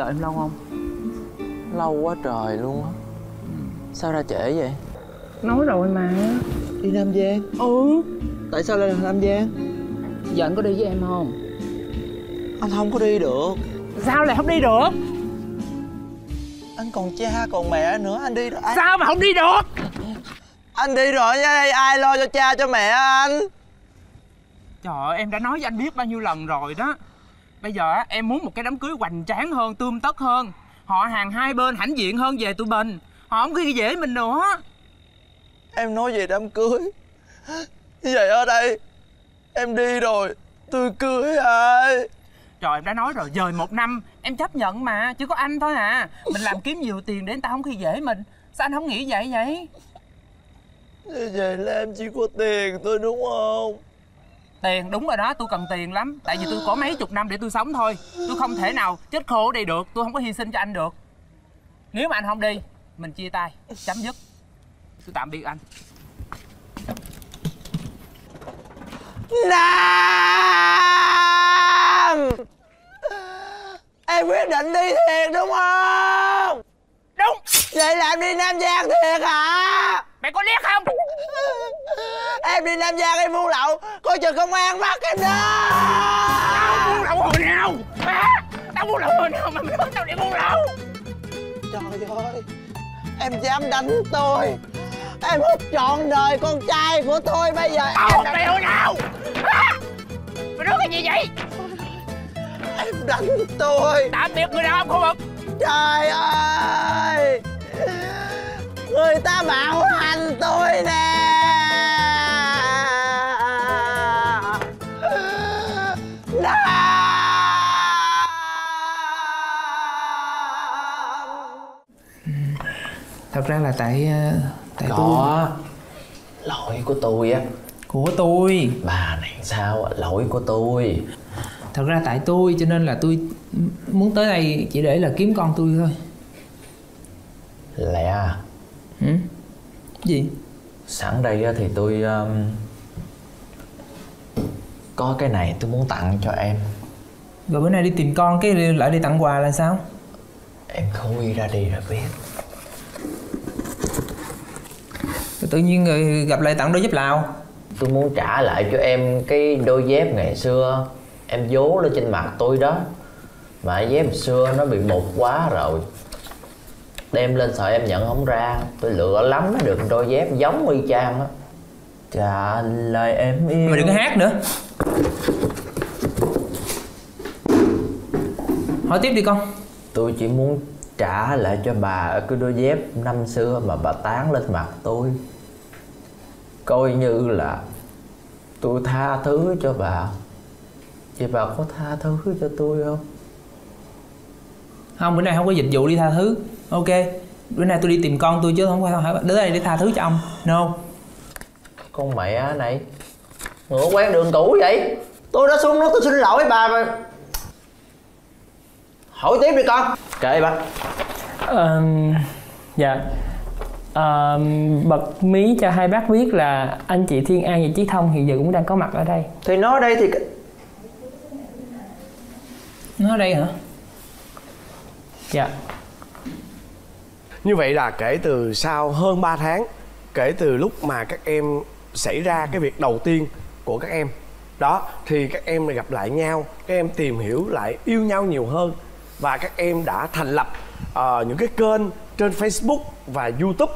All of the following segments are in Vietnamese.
đợi em lâu không? Lâu quá trời luôn á. Sao ra trễ vậy? Nói rồi mà. Đi nam giang. Ừ. Tại sao lại là nam giang? Giờ anh có đi với em không? Anh không có đi được. Sao lại không đi được? Anh còn cha còn mẹ nữa anh đi rồi. Anh, sao mà không đi được? Anh đi rồi nha đây ai lo cho cha cho mẹ anh? Trời ơi em đã nói với anh biết bao nhiêu lần rồi đó bây giờ á em muốn một cái đám cưới hoành tráng hơn tươm tất hơn. Họ hàng hai bên hãnh diện hơn về tụi mình. Họ không khi dễ mình nữa. Em nói về đám cưới. Vậy ở đây em đi rồi tôi cưới ai? Trời em đã nói rồi dời một năm Em chấp nhận mà Chứ có anh thôi à. Mình làm kiếm nhiều tiền để người ta không khi dễ mình. Sao anh không nghĩ vậy vậy? Như vậy là em chỉ có tiền thôi đúng không Tiền đúng rồi đó tôi cần tiền lắm. Tại vì tôi có mấy chục năm để tôi sống thôi. Tôi không thể nào chết khổ ở đây được. Tôi không có hy sinh cho anh được. Nếu mà anh không đi Mình chia tay Chấm dứt. Tôi tạm biệt anh. Nam! Em quyết định đi thiệt đúng không? Đúng. Vậy là em đi Nam Giang thiệt hả Mày có liếc không? Em đi Nam Giang em buôn lậu. Coi chừng công an bắt em đó. Tao buôn lậu hồi nào? Hả? Tao buôn lậu hồi nào mà mày nói tao đi buôn lậu? Trời ơi Em dám đánh tôi. Em hút trọn đời con trai của tôi bây giờ Tao hụt đã- mày hồi nào? Mày nói cái gì vậy? Em đánh tôi. Tạm biệt người đàn ông không? Hợp Trời ơi Người ta bạo hành tôi nè. Thật ra là tại ờ, tại tôi. Có Lỗi của tôi á. Của tôi. Bà này sao á, lỗi của tôi. Thật ra tại tôi cho nên là tôi muốn tới đây chỉ để là kiếm con tôi thôi. Lẹ à? Gì? Sẵn đây thì tôi um, Có cái này tôi muốn tặng cho em. Rồi bữa nay đi tìm con cái lại đi tặng quà là sao? Em khui ra đi rồi biết. Tự nhiên người gặp lại tặng đôi dép lào. Tôi muốn trả lại cho em cái đôi dép ngày xưa. Em vố lên trên mặt tôi đó. Mà dép xưa nó bị bột quá rồi Đem lên sợ em nhận không ra. Tôi lựa lắm mới được đôi dép giống y chang á. Trả lời em yêu mà đừng có hát nữa. Hỏi tiếp đi con. Tôi chỉ muốn trả lại cho bà cái đôi dép năm xưa mà bà tán lên mặt tôi. Coi như là tôi tha thứ cho bà. Vậy bà có tha thứ cho tôi không? không bữa nay không có dịch vụ đi tha thứ ok bữa nay tôi đi tìm con tôi chứ không phải hỏi đến đây để tha thứ cho ông no. Con mẹ này Ngựa quen đường cũ vậy? Tôi đã xuống nó tôi xin lỗi bà mà Hỏi tiếp đi con. Kệ bà. Ờ, dạ. Ờ, bật mí cho hai bác biết là anh chị Thiên An và Chí Thông hiện giờ cũng đang có mặt ở đây. Thì nói đây thì nó ở đây hả? Dạ như vậy là kể từ sau hơn 3 tháng Kể từ lúc mà các em xảy ra cái việc đầu tiên của các em. Đó thì các em gặp lại nhau Các em tìm hiểu lại yêu nhau nhiều hơn Và các em đã thành lập uh, những cái kênh trên Facebook và YouTube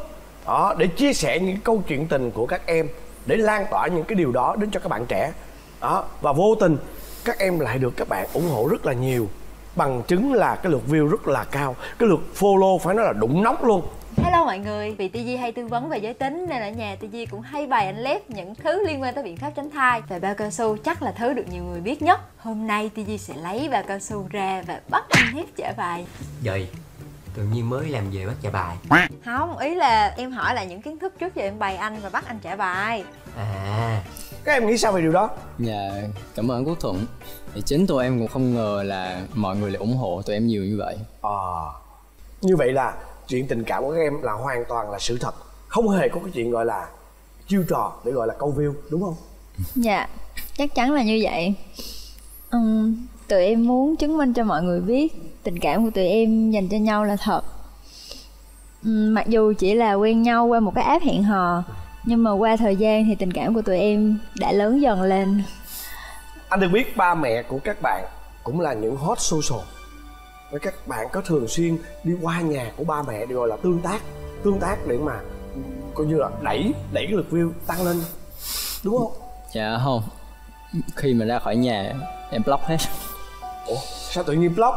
đó, Để chia sẻ những câu chuyện tình của các em Để lan tỏa những cái điều đó đến cho các bạn trẻ. Đó Và vô tình các em lại được các bạn ủng hộ rất là nhiều bằng chứng là cái lượt view rất là cao cái lượt follow phải nói là đụng nóc luôn Hello mọi người, vì TG hay tư vấn về giới tính nên ở nhà TG cũng hay bày anh lép những thứ liên quan tới biện pháp tránh thai và bao cao su chắc là thứ được nhiều người biết nhất. Hôm nay TG sẽ lấy bao cao su ra và bắt anh lép trả bài. Vậy tự nhiên mới làm về bắt trả bài Không, ý là em hỏi là những kiến thức trước giờ em bày anh và bắt anh trả bài. À các em nghĩ sao về điều đó? Dạ, cảm ơn Quốc Thuận. Thì Chính tụi em cũng không ngờ là mọi người lại ủng hộ tụi em nhiều như vậy. À, như vậy là chuyện tình cảm của các em là hoàn toàn là sự thật. Không hề có cái chuyện gọi là chiêu trò để gọi là câu view đúng không? Dạ, chắc chắn là như vậy. Ừm, Tụi em muốn chứng minh cho mọi người biết tình cảm của tụi em dành cho nhau là thật. Ừm, mặc dù chỉ là quen nhau qua một cái app hẹn hò nhưng mà qua thời gian thì tình cảm của tụi em đã lớn dần lên. Anh được biết ba mẹ của các bạn cũng là những hot social. Với các bạn có thường xuyên đi qua nhà của ba mẹ để gọi là tương tác tương tác để mà coi như là đẩy đẩy cái lượt view tăng lên. Đúng không? Dạ không. Khi mà ra khỏi nhà em block hết. Ủa sao tự nhiên block?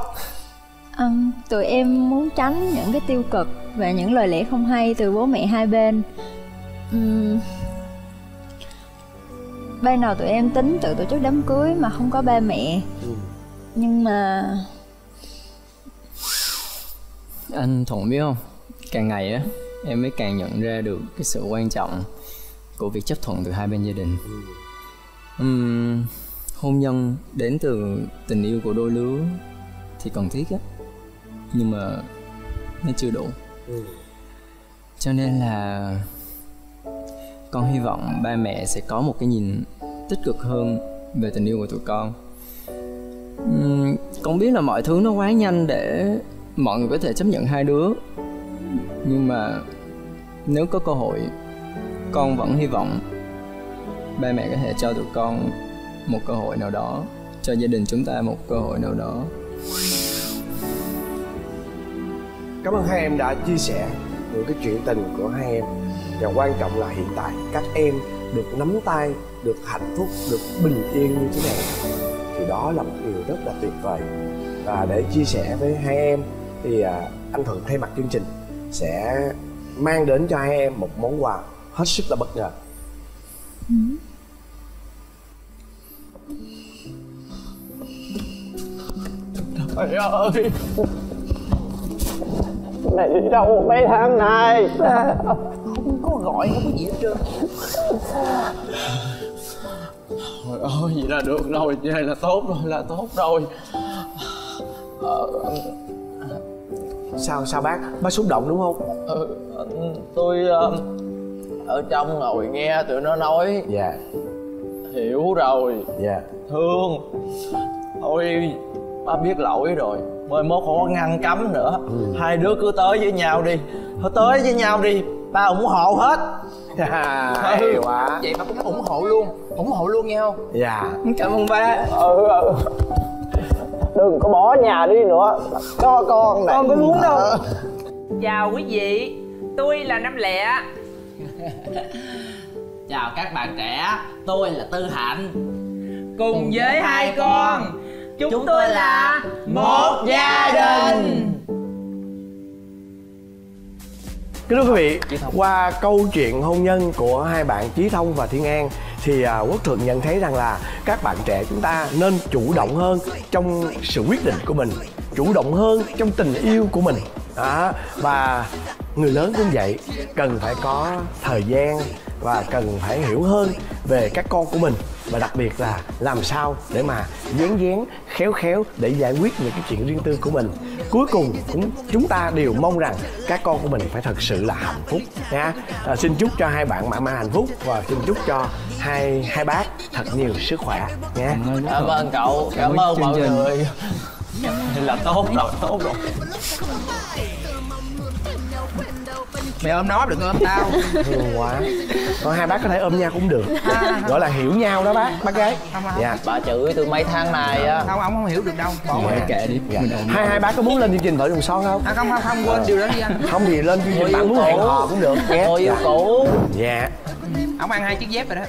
Ừm, tụi em muốn tránh những cái tiêu cực và những lời lẽ không hay từ bố mẹ hai bên Ừm, ban đầu tụi em tính tự tổ chức đám cưới mà không có ba mẹ. Nhưng mà Anh Thuận biết không? Càng ngày á Em mới càng nhận ra được cái sự quan trọng Của việc chấp thuận từ hai bên gia đình. Ừm, Hôn nhân đến từ tình yêu của đôi lứa Thì cần thiết á Nhưng mà Nó chưa đủ. Cho nên là con hy vọng ba mẹ sẽ có một cái nhìn tích cực hơn về tình yêu của tụi con. Uhm, con biết là mọi thứ nó quá nhanh để mọi người có thể chấp nhận hai đứa. Nhưng mà nếu có cơ hội con vẫn hy vọng ba mẹ có thể cho tụi con một cơ hội nào đó cho gia đình chúng ta một cơ hội nào đó. Cảm ơn hai em đã chia sẻ những cái chuyện tình của hai em và quan trọng là hiện tại các em được nắm tay được hạnh phúc được bình yên như thế này. Thì đó là một điều rất là tuyệt vời. Và để chia sẻ với hai em thì à, anh thuận thay mặt chương trình sẽ mang đến cho hai em một món quà hết sức là bất ngờ. Trời ơi! Này đi đâu mấy tháng nay gọi không có gì hết trơn. Trời ơi vậy là được rồi Vậy là tốt rồi là tốt rồi. Ờ, sao sao bác? Bác xúc động đúng không? Ờ, Tôi ờ, ở trong ngồi nghe tụi nó nói. Dạ. Hiểu rồi. Dạ. Thương. Thôi ba biết lỗi rồi. Mai mốt không có ngăn cấm nữa. Hai đứa cứ tới với nhau đi. Thôi tới với nhau đi Ta ủng hộ hết. Hay quá. Vậy mà cũng ủng hộ luôn. Ủng hộ luôn nghe không? Dạ. Cảm ơn ba. Ừ, ừ. Đừng có bỏ nhà đi nữa. Có con này. Con có muốn đâu. Chào quý vị. Tôi là năm lẹ. Chào các bạn trẻ. Tôi là tư hạnh. Cùng với hai con chúng, tôi là một gia đình Kính thưa quý vị, qua câu chuyện hôn nhân của hai bạn Chí Thông và Thiên An thì à, Quốc Thuận nhận thấy rằng là các bạn trẻ chúng ta nên chủ động hơn trong sự quyết định của mình, chủ động hơn trong tình yêu của mình. Đó, và người lớn cũng vậy, cần phải có thời gian và cần phải hiểu hơn về các con của mình và đặc biệt là làm sao để mà dán dán khéo khéo để giải quyết những cái chuyện riêng tư của mình cuối cùng cũng chúng ta đều mong rằng các con của mình phải thật sự là hạnh phúc nha. À, xin chúc cho hai bạn mãi mãi hạnh phúc và xin chúc cho hai hai bác thật nhiều sức khỏe nha. Cảm ơn cậu. Cảm, ơn mọi người. Là tốt rồi, tốt rồi mày ôm nó đừng ôm tao. Thương quá. Còn hai bác có thể ôm nhau cũng được. Gọi là hiểu nhau đó bác bác gái dạ. Bà chửi tôi mấy tháng nay á. Không ông không hiểu được đâu. Bỏ Dạ. kệ đi. Dạ. hai hai bác có muốn lên chương trình vợ chồng son không? À, không không không quên điều đó đi anh. Không thì lên chương trình bạn muốn hẹn hò cũng được. Tôi yêu Dạ. cũ. Dạ. Ông ăn hai chiếc dép rồi đó